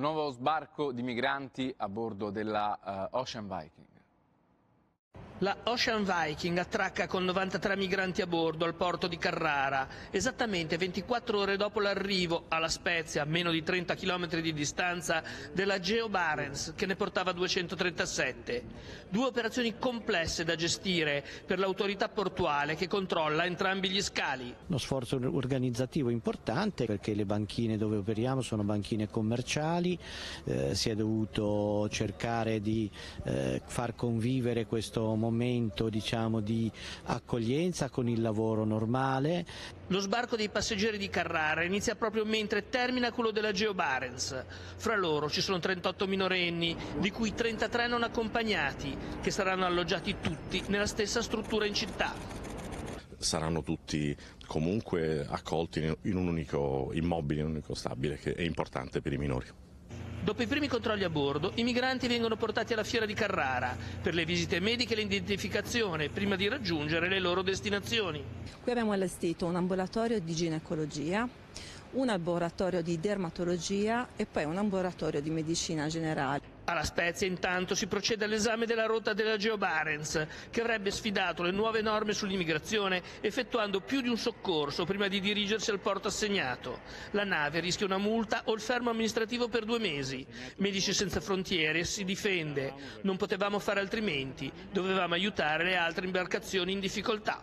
nuovo sbarco di migranti a bordo della uh, Ocean Viking. La Ocean Viking attracca con 93 migranti a bordo al porto di Carrara, esattamente 24 ore dopo l'arrivo alla Spezia, a meno di 30 km di distanza, della Geo Barents, che ne portava 237. Due operazioni complesse da gestire per l'autorità portuale che controlla entrambi gli scali. Uno sforzo organizzativo importante perché le banchine dove operiamo sono banchine commerciali, eh, si è dovuto cercare di eh, far convivere questo momento momento diciamo, di accoglienza con il lavoro normale. Lo sbarco dei passeggeri di Carrara inizia proprio mentre termina quello della Geo Barents. Fra loro ci sono 38 minorenni, di cui 33 non accompagnati, che saranno alloggiati tutti nella stessa struttura in città saranno tutti comunque accolti in un unico immobile, in un unico stabile che è importante per i minori. Dopo i primi controlli a bordo, i migranti vengono portati alla fiera di Carrara per le visite mediche e l'identificazione prima di raggiungere le loro destinazioni. Qui abbiamo allestito un ambulatorio di ginecologia, un laboratorio di dermatologia e poi un laboratorio di medicina generale. Alla Spezia intanto si procede all'esame della rotta della Geo Barents, che avrebbe sfidato le nuove norme sull'immigrazione effettuando più di un soccorso prima di dirigersi al porto assegnato. La nave rischia una multa o il fermo amministrativo per due mesi. Medici Senza Frontiere si difende. Non potevamo fare altrimenti, dovevamo aiutare le altre imbarcazioni in difficoltà.